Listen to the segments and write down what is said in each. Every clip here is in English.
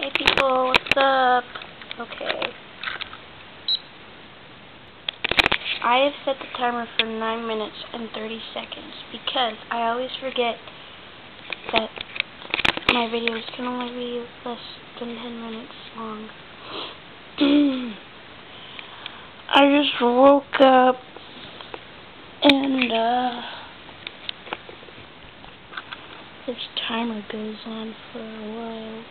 Hey people, what's up? Okay. I have set the timer for 9 minutes and 30 seconds because I always forget that my videos can only be less than 10 minutes long. I just woke up and uh this timer goes on for a while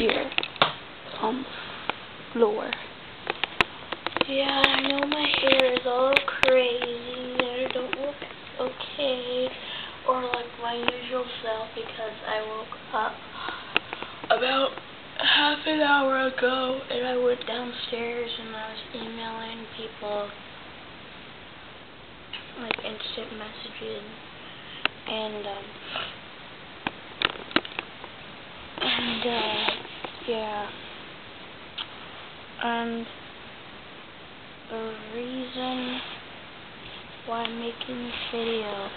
here on the floor. Yeah, I know my hair is all crazy. I don't look okay or like my usual self because I woke up about half an hour ago and I went downstairs and I was emailing people like instant messages and um and uh, yeah, and the reason why I'm making this video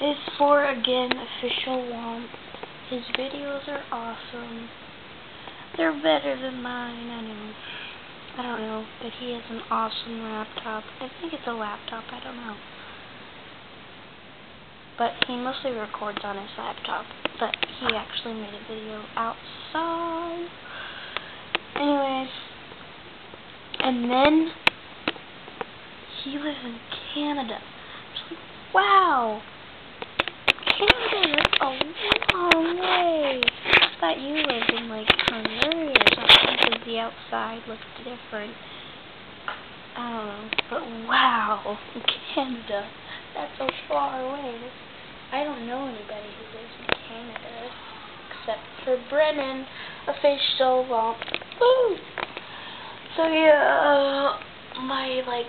is for, again, official Womp. His videos are awesome. They're better than mine, I know. I don't know, but he has an awesome laptop. I think it's a laptop, I don't know. But he mostly records on his laptop but he actually made a video outside. Anyways, and then he lives in Canada. Like, wow, Canada is a long way. I thought you lived in like Missouri or something because the outside looks different. I don't know, but wow, Canada, that's so far away. I don't know anybody who lives in Canada except for Brennan, a fish so long. So yeah, uh, my like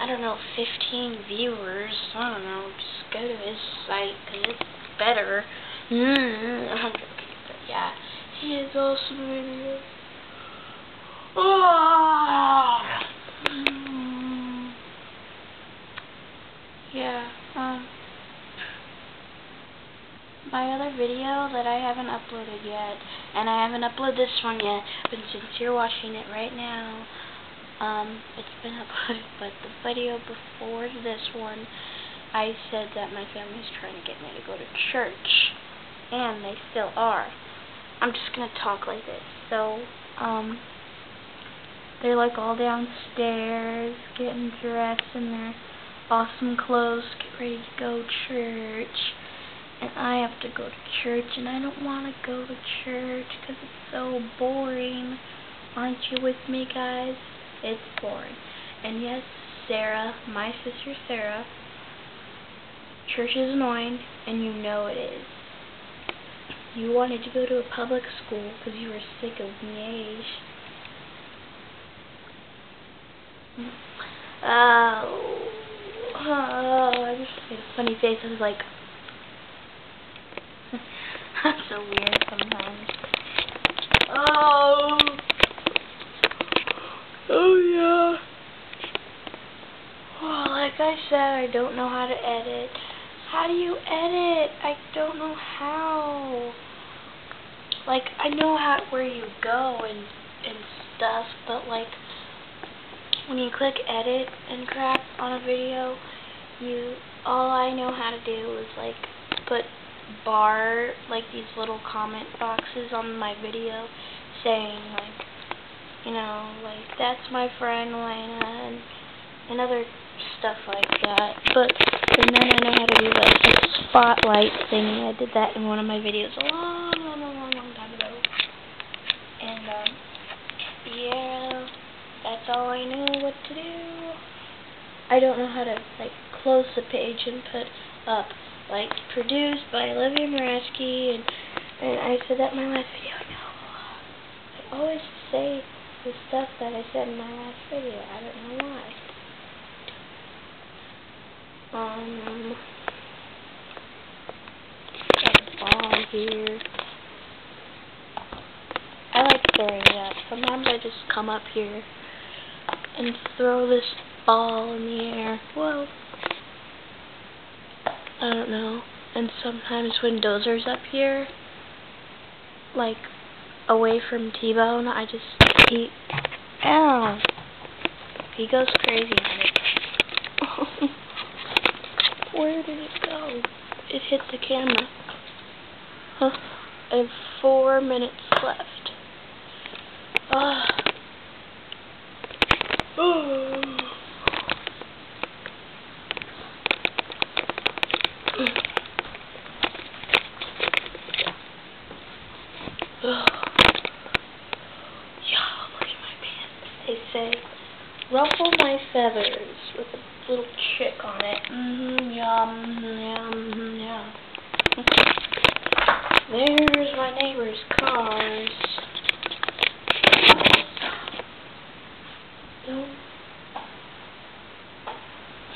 I don't know, 15 viewers. I don't know. Just go to his site because it's better. Mm, but yeah, he has awesome videos. Oh! Mm. Yeah. Um my other video that I haven't uploaded yet, and I haven't uploaded this one yet, but since you're watching it right now, um, it's been uploaded, but the video before this one, I said that my family's trying to get me to go to church, and they still are. I'm just going to talk like this. So, um, they're like all downstairs, getting dressed in their awesome clothes, get ready to go church and I have to go to church, and I don't want to go to church because it's so boring. Aren't you with me, guys? It's boring. And yes, Sarah, my sister Sarah, church is annoying, and you know it is. You wanted to go to a public school because you were sick of Miege. Oh, oh, I just made a funny face. I was like, so weird sometimes. Oh. Oh yeah. Well, like I said, I don't know how to edit. How do you edit? I don't know how. Like I know how where you go and and stuff, but like when you click edit and crap on a video, you all I know how to do is like put bar, like these little comment boxes on my video saying like, you know, like that's my friend Lena and, and other stuff like that. But and then I know how to do like the spotlight thing. I did that in one of my videos a long, long, long, long, time ago. And um, yeah, that's all I knew what to do. I don't know how to like close the page and put up like produced by Olivia Moraski, and and I said that in my last video. No, I always say the stuff that I said in my last video. I don't know why. Um, ball here. I like throwing it up. Sometimes I just come up here and throw this ball in the air. Whoa. I don't know. And sometimes when Dozer's up here, like, away from T-Bone, I just, he, ow, he goes crazy on it. Where did it go? It hit the camera. Huh. I have four minutes left. Ah. Oh. Say, ruffle my feathers with a little chick on it. Mm-hmm, yum, yum, yum. There's my neighbor's cars. Don't.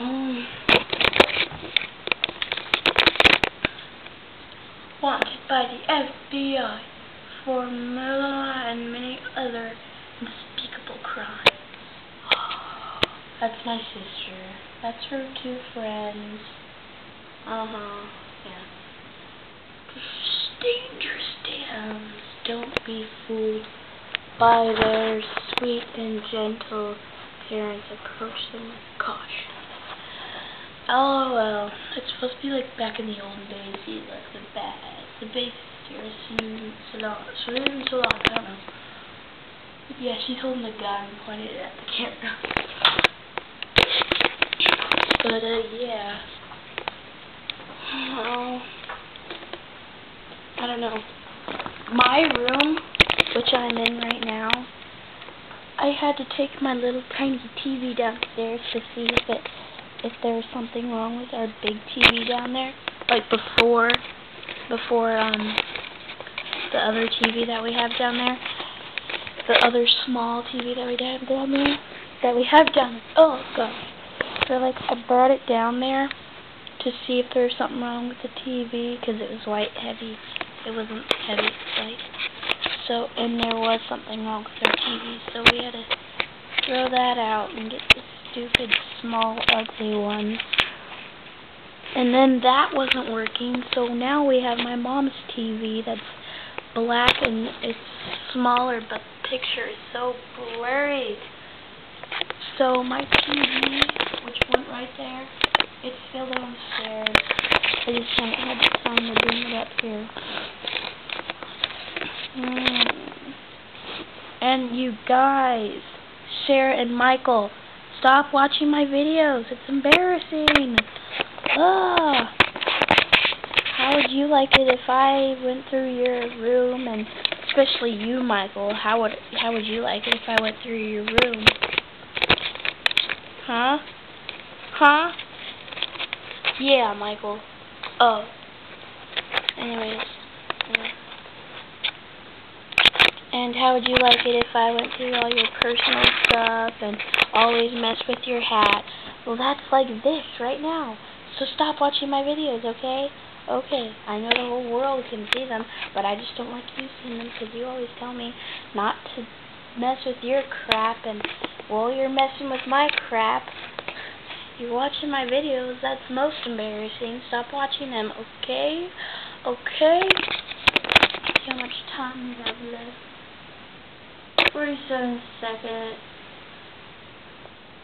Um. Wanted by the FBI for murder and many other That's my sister. That's her two friends. Uh-huh. Yeah. Dangerous dams. Don't be fooled by their sweet and gentle parents. Approach them with caution. Oh it's supposed to be like back in the old days. See, like the bad, the base here, Salon, Salon, Salon. I don't know. Yeah, she's holding the gun and pointed it at the camera. But, uh, yeah. Well, I don't know. My room, which I'm in right now, I had to take my little tiny TV downstairs to see if it, if there was something wrong with our big TV down there. Like before, before, um, the other TV that we have down there the other small TV that we have down there, that we have down there. Oh, gosh. So, like, I brought it down there to see if there was something wrong with the TV, because it was white heavy. It wasn't heavy, light. So, and there was something wrong with our TV, so we had to throw that out and get the stupid, small, ugly one. And then that wasn't working, so now we have my mom's TV that's black and it's smaller, but the picture is so blurry. So my TV, which went right there, it's still downstairs. I just haven't had the time to bring it up here. Mm. And you guys, Sarah and Michael, stop watching my videos. It's embarrassing. Ugh. How would you like it if I went through your room and especially you, Michael. How would how would you like it if I went through your room? Huh? Huh? Yeah, Michael. Oh. Anyways. And how would you like it if I went through all your personal stuff and always mess with your hat? Well, that's like this right now. So stop watching my videos, okay? Okay, I know the whole world can see them, but I just don't like you seeing them because you always tell me not to mess with your crap, and while you're messing with my crap, you're watching my videos. That's most embarrassing. Stop watching them, okay? Okay? How much time we have left. 47 seconds.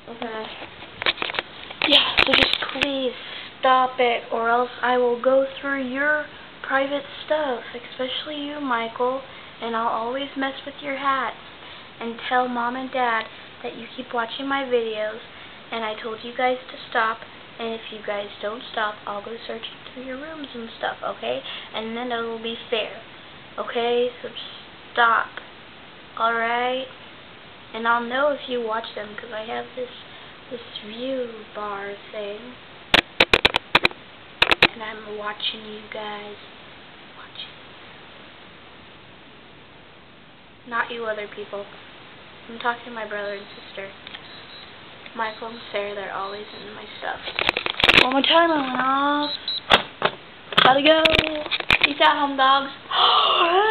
Okay. Yeah, so just please stop it or else I will go through your private stuff, especially you, Michael, and I'll always mess with your hats and tell mom and dad that you keep watching my videos and I told you guys to stop and if you guys don't stop, I'll go searching through your rooms and stuff, okay? And then it'll be fair, okay? So stop, alright? And I'll know if you watch them because I have this this view bar thing and I'm watching you guys. Watching. Not you other people. I'm talking to my brother and sister. Michael and Sarah, they're always in my stuff. One more time, I went off. Gotta go. Peace out, home dogs.